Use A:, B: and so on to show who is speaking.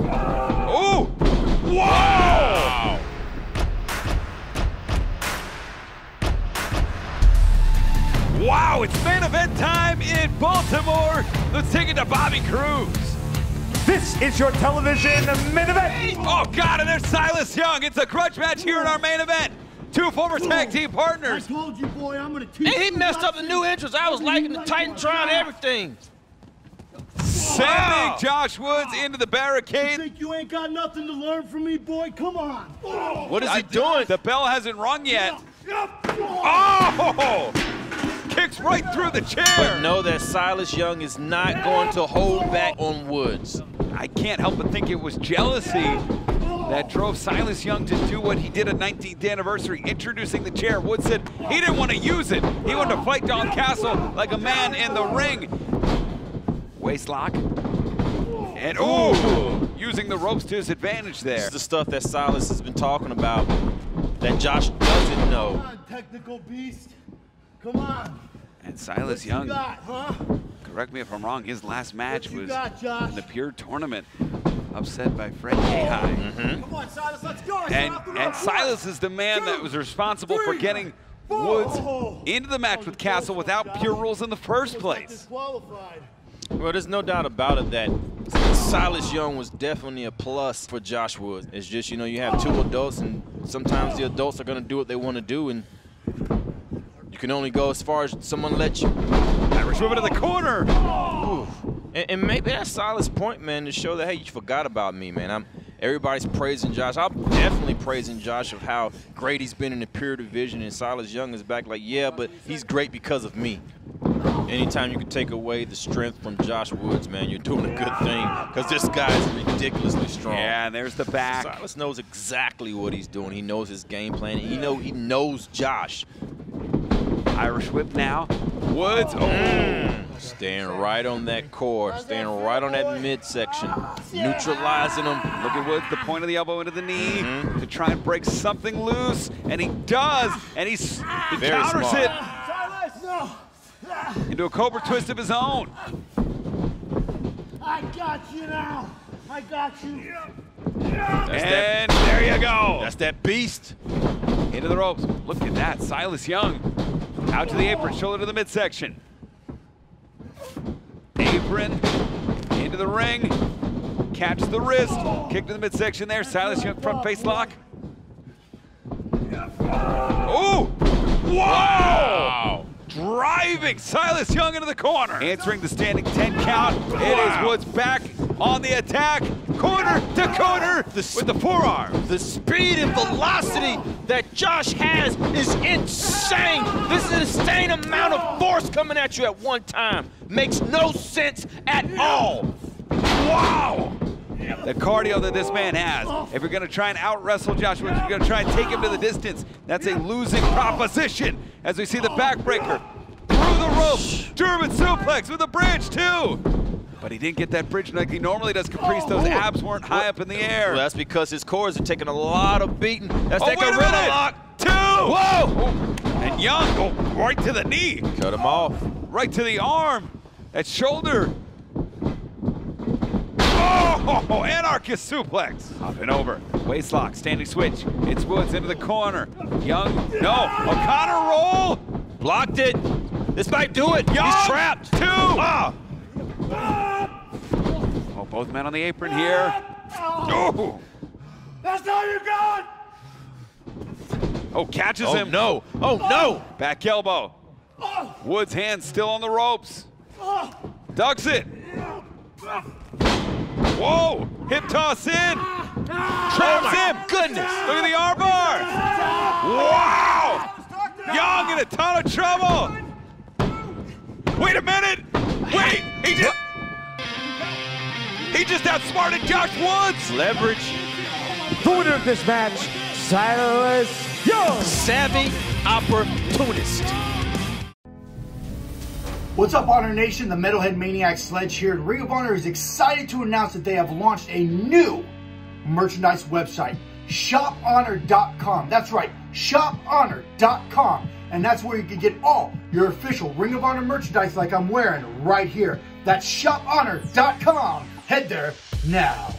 A: Ooh! Wow! Wow, it's main event time in Baltimore. Let's take it to Bobby Cruise.
B: This is your television main event.
A: Oh, God, and there's Silas Young. It's a grudge match here in our main event. Two former tag team partners.
C: I told you, boy, I'm gonna teach
D: And he
C: you
D: messed up the new entrance. I was liking the Titantron and everything.
A: Sending Josh Woods into the barricade.
C: Think you ain't got nothing to learn from me, boy? Come on.
D: What is
A: I-
D: he doing?
A: The bell hasn't rung yet. Oh! Kicks right through the chair.
D: But know that Silas Young is not going to hold back on Woods.
A: I can't help but think it was jealousy that drove Silas Young to do what he did at 19th anniversary, introducing the chair. Wood said he didn't want to use it. He wanted to fight Dalton Castle like a man in the ring. Waist lock. And ooh, using the ropes to his advantage
D: This
A: there.
D: is the stuff that Silas has been talking about that Josh doesn't know.
C: Come on, technical beast. Come on.
A: And Silas
C: What you
A: Young,
C: got, huh?
A: correct me if I'm wrong, his last match
C: What
A: was
C: got,
A: in the pure tournament, upset by Fred Yehi. Mm-hmm.
C: Come on, Silas, let's go. Let's
A: And,
C: get off the
A: and. Silas is the man that was responsible for getting Woods into the match oh, with Castle without pure rules in the first place.
C: Disqualified.
D: Well, there's no doubt about it that Silas Young was definitely a plus for Josh Woods. It's just, you know, you have two adults, and sometimes the adults are going to do what they want to do, and you can only go as far as someone lets you.
A: Irish whip into the corner.
D: And, and maybe that's Silas' point, man, to show that, hey, you forgot about me, man. I'm Everybody's praising Josh. I'm definitely praising Josh of how great he's been in the pure division, and Silas Young is back like, yeah, but he's great because of me. Anytime you can take away the strength from Josh Woods, man, you're doing a good thing because this guy's ridiculously strong.
A: Yeah, and there's the back.
D: Silas knows exactly what he's doing. He knows his game plan. He know he knows Josh.
A: Irish whip now. Woods. Oh. Mm.
D: Staying right on that core, staying right on that midsection, neutralizing him.
A: Look at Woods, the point of the elbow into the knee mm-hmm. to try and break something loose, and he does, and he's, he
D: Very
A: counters
D: smart.
A: it
C: Silas, no.
A: Into a cobra twist of his own.
C: I got you now. I got you.
D: That's that,
A: And there you go.
D: that's that beast.
A: Into the ropes. Look at that. Silas Young out to the apron, shoulder to the midsection. Apron into the ring. Catch the wrist. Kick to the midsection there. Silas Young front face lock. Silas Young into the corner. Answering the standing 10 count. It is Woods back on the attack. Corner to corner with the forearm.
D: The speed and velocity that Josh has is insane. This is an insane amount of force coming at you at one time. Makes no sense at all.
A: Wow! The cardio that this man has. If you're going to try and out wrestle Joshua, if you're going to try and take him to the distance, that's a losing proposition. As we see the backbreaker through the rope, German suplex with a bridge too. But he didn't get that bridge like he normally does. Caprice, those oh, abs weren't high up in the oh, air.
D: Well, that's because his cores are taking a lot of beating. That's
A: Oh,
D: that gorilla
A: minute!
D: lock.
A: Two! Whoa! Oh, and Young go right to the knee,
D: Cut him off.
A: right to the arm, that shoulder. Oh, anarchist suplex. Up and over. Waist lock, standing switch. It's Woods into the corner. Young, no. O'Connor roll.
D: Blocked it. This might do it.
A: Young,
D: He's trapped.
A: Two.
D: Ah. ah.
A: Oh, both men on the apron here. Ah. Oh,
C: That's how you got.
A: oh catches
D: Oh,
A: him.
D: no. Oh, ah. no.
A: Back elbow. Woods' hand still on the ropes. Ducks it. Whoa! Hip toss in. Traps him.
D: Goodness.
A: Look at the armbar. Wow! Young in a ton of trouble. Wait a minute. Wait. He just. He just outsmarted Josh Woods.
D: Leverage.
B: The winner of this match, Silas Young.
D: Savvy opportunist.
E: What's up, Honor Nation? The Metalhead Maniac Sledge here, and Ring of Honor is excited to announce that they have launched a new merchandise website, shophonor.com. That's right, shophonor.com. And that's where you can get all your official Ring of Honor merchandise like I'm wearing right here. That's shophonor.com. Head there now.